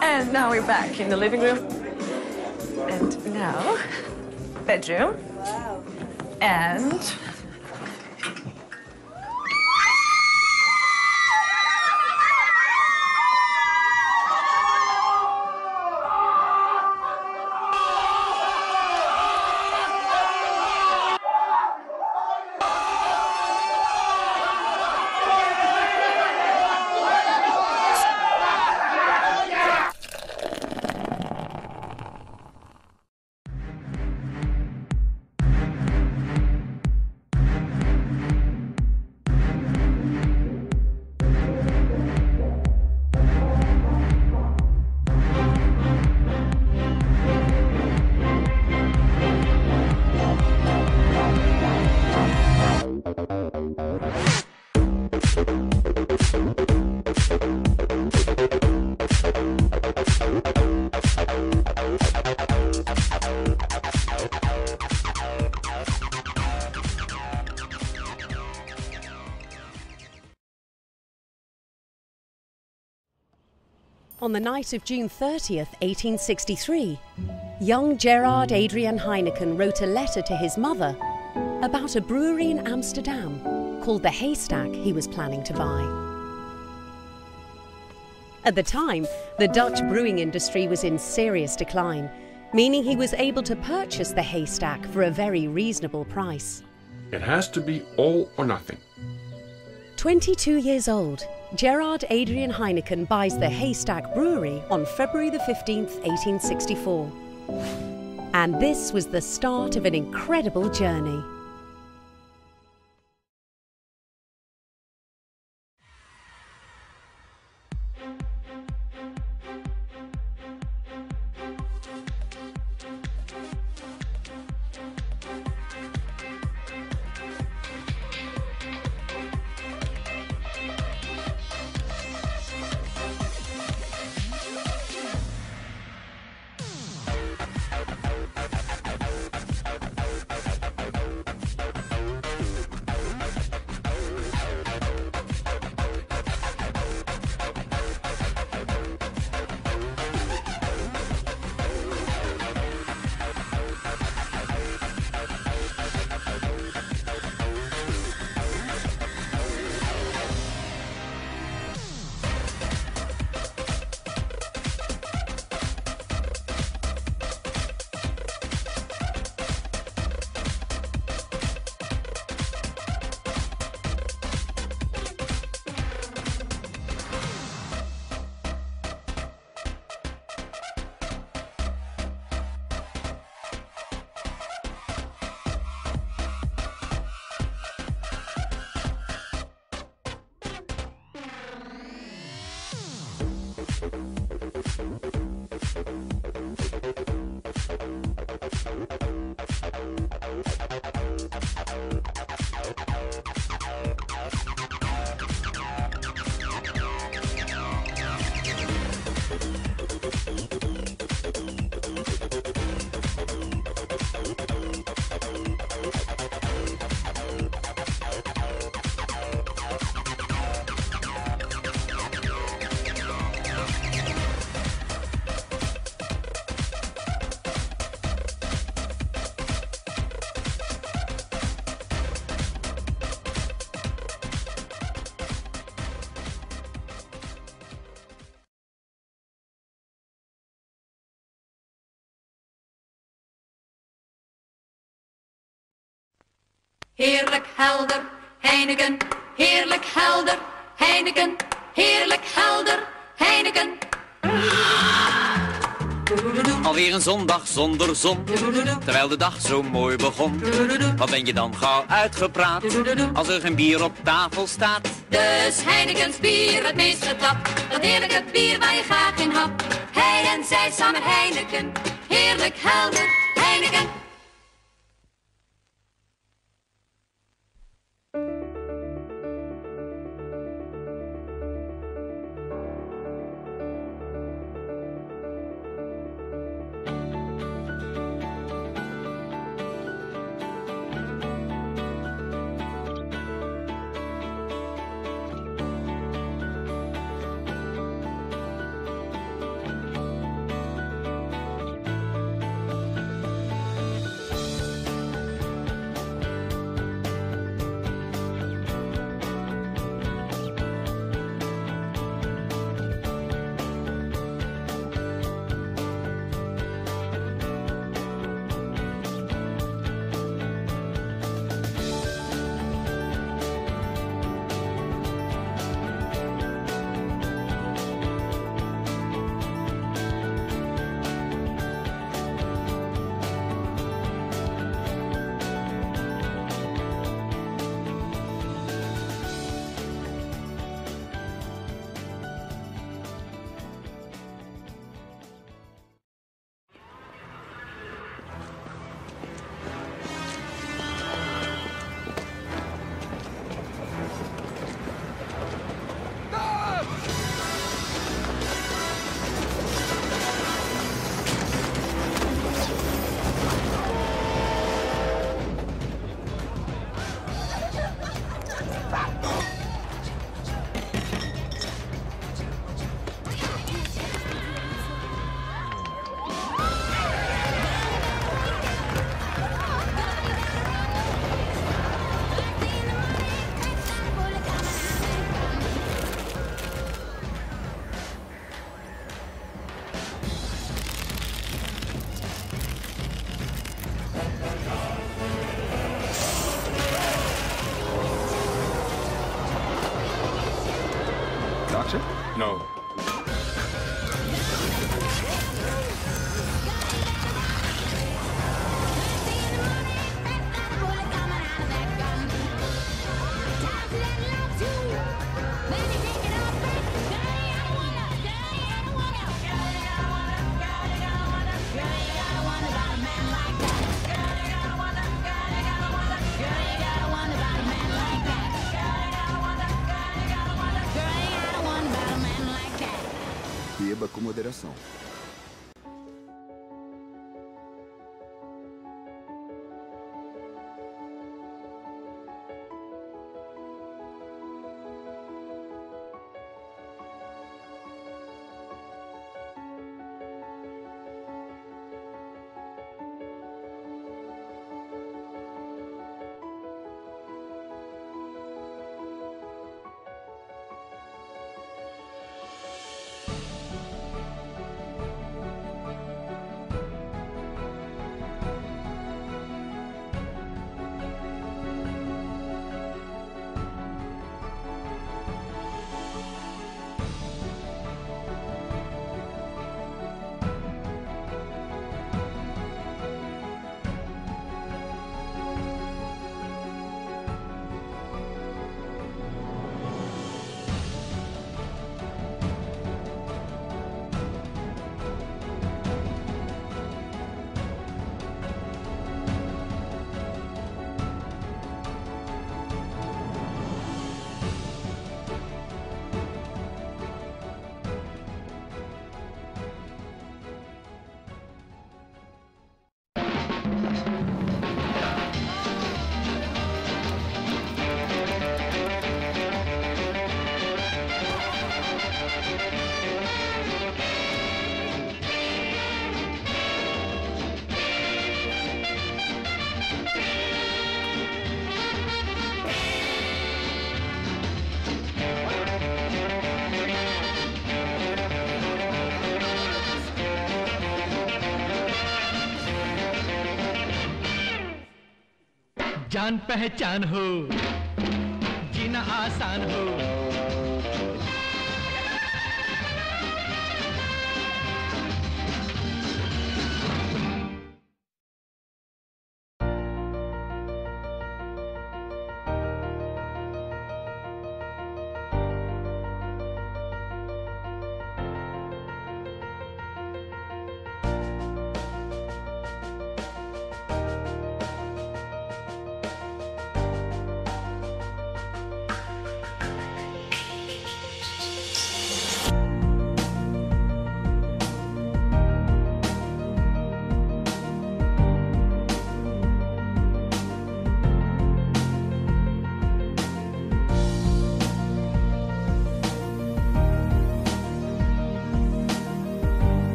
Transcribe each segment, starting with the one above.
And now we're back in the living room. And now, bedroom. Wow. And On the night of June 30th, 1863, young Gerard Adriaan Heineken wrote a letter to his mother about a brewery in Amsterdam called the Haystack he was planning to buy. At the time, the Dutch brewing industry was in serious decline, meaning he was able to purchase the Haystack for a very reasonable price. It has to be all or nothing. 22 years old, Gerard Adriaan Heineken buys the Haystack Brewery on February the 15th, 1864. And this was the start of an incredible journey. Heerlijk helder, Heineken. Heerlijk helder, Heineken. Heerlijk helder, Heineken. Alweer een zondag zonder zon, terwijl de dag zo mooi begon. Wat ben je dan gauw uitgepraat, als er geen bier op tafel staat? Dus Heineken's bier, het meest getapt. Dat heerlijke bier waar je graag in hapt. Hij en zij samen Heineken. Heerlijk helder, Heineken. operação. जान पहचान हो जीना आसान हो।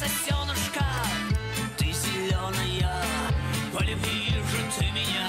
Сосенушка, ты зеленая, полюби же ты меня,